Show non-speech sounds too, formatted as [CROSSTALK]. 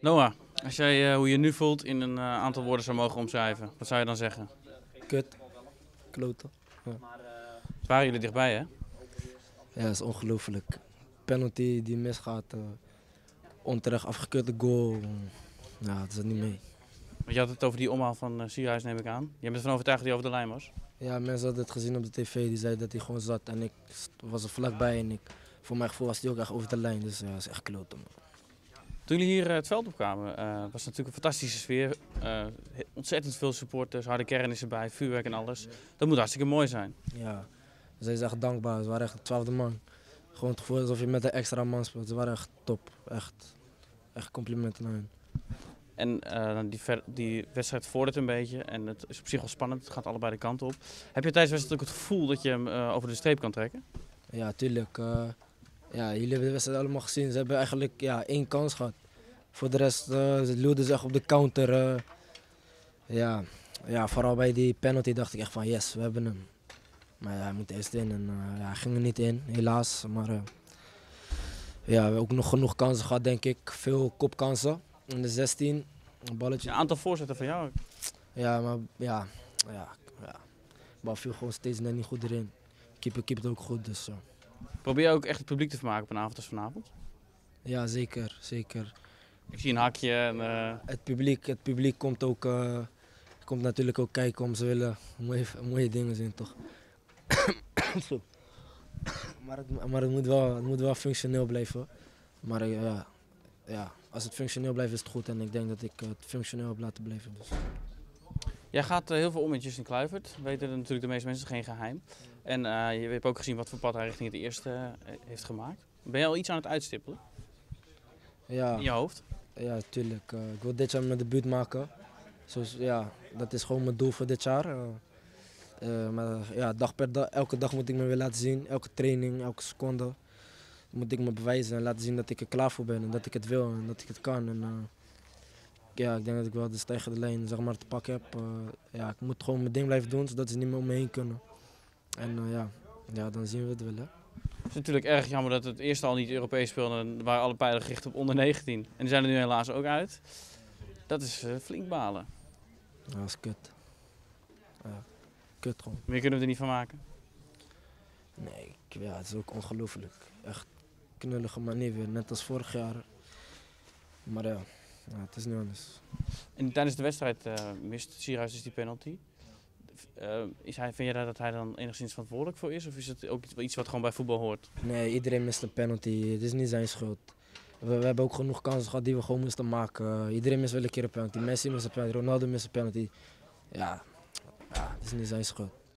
Noah, als jij eh, hoe je nu voelt in een eh, aantal woorden zou mogen omschrijven, wat zou je dan zeggen? Kut. Kloten. Waren jullie dichtbij, hè? Ja, dat is ongelooflijk. Penalty die misgaat. eh, onterecht afgekeurde goal. Ja, dat is het niet mee. Want je had het over die omhaal van uh, Sierhuis, neem ik aan. Je bent ervan overtuigd dat hij over de lijn was. Ja, mensen hadden het gezien op de tv. Die zeiden dat hij gewoon zat. En ik was er vlakbij. En ik, voor mijn gevoel was hij ook echt over de lijn. Dus ja, dat is echt kloten. man. Toen jullie hier eh, het veld opkwamen, eh was het natuurlijk een fantastische sfeer. He- ontzettend veel supporters, harde kern is erbij, vuurwerk en alles. Dat moet hartstikke mooi zijn. Ja, ze zijn echt dankbaar. Ze waren echt de twaalfde man. Gewoon het gevoel alsof je met een extra man speelt. Ze waren echt top. Echt, echt complimenten aan hen. En die, ver- die wedstrijd vordert een beetje en het is op zich wel spannend. Het gaat allebei de kanten op. Heb je tijdens de wedstrijd ook het gevoel dat je hem over de streep kan trekken? Ja, tuurlijk. Ja, jullie hebben de wedstrijd allemaal gezien. Ze hebben eigenlijk ja, één kans gehad. Voor de rest, ze loerden zich op de counter. eh. ja, ja, vooral bij die penalty dacht ik echt van yes, we hebben hem. Maar ja, hij moet eerst in en eh, ja, hij ging er niet in, helaas. Maar ja, we hebben ook nog genoeg kansen gehad, denk ik. Veel kopkansen in de 16. Een balletje. Een aantal voorzetten van jou. Ja, maar ja, ja, ja. Bal viel gewoon steeds net niet goed erin. Keeper keept ook goed, dus ja. Probeer je ook echt het publiek te vermaken op een avond als vanavond? Ja, zeker, zeker. Ik zie een hakje en eh, Het publiek, het publiek komt ook eh, komt natuurlijk ook kijken om ze willen mooie, mooie dingen zien, toch? [COUGHS] Maar het, maar het, moet wel, het moet wel functioneel blijven. Maar eh, ja, ja, als het functioneel blijft is het goed en ik denk dat ik het functioneel heb laten blijven. Dus. Jij gaat eh, heel veel om met Justin Kluivert. Weten natuurlijk de meeste mensen, geen geheim. En eh, je hebt ook gezien wat voor pad hij richting het eerste eh, heeft gemaakt. Ben je al iets aan het uitstippelen Ja, in je hoofd? ja, tuurlijk. ik wil dit jaar mijn debuut maken. Zoals, ja, dat is gewoon mijn doel voor dit jaar. maar ja, dag per dag, elke dag moet ik me weer laten zien. Elke training, elke seconde moet ik me bewijzen en laten zien dat ik er klaar voor ben. En dat ik het wil en dat ik het kan. En, ja, ik denk dat ik wel de stijgende lijn zeg maar, te pakken heb. Eh, ja, ik moet gewoon mijn ding blijven doen, zodat ze niet meer om me heen kunnen. En eh, ja, ja, dan zien we het wel. Hè. Het is natuurlijk erg jammer dat het eerste al niet Europees speelde. En waren alle pijlen gericht op onder 19. En die zijn er nu helaas ook uit. Dat is eh, flink balen. Ja, dat is kut. Ja, kut gewoon. Meer kunnen we er niet van maken. Nee, ik- ja, het is ook ongelooflijk. Echt knullige manier weer, net als vorig jaar. Maar ja, ja het is nu anders. En tijdens de wedstrijd eh, mist Sierhuis dus die penalty. Eh, is hij, vind je daar dat hij dan enigszins verantwoordelijk voor is? Of is het ook iets wat gewoon bij voetbal hoort? Nee, iedereen mist een penalty. Het is niet zijn schuld. We, we hebben ook genoeg kansen gehad die we gewoon moesten maken. iedereen mist wel een keer een penalty. Messi mist een penalty, Ronaldo mist een penalty. Ja, ja het is niet zijn schuld.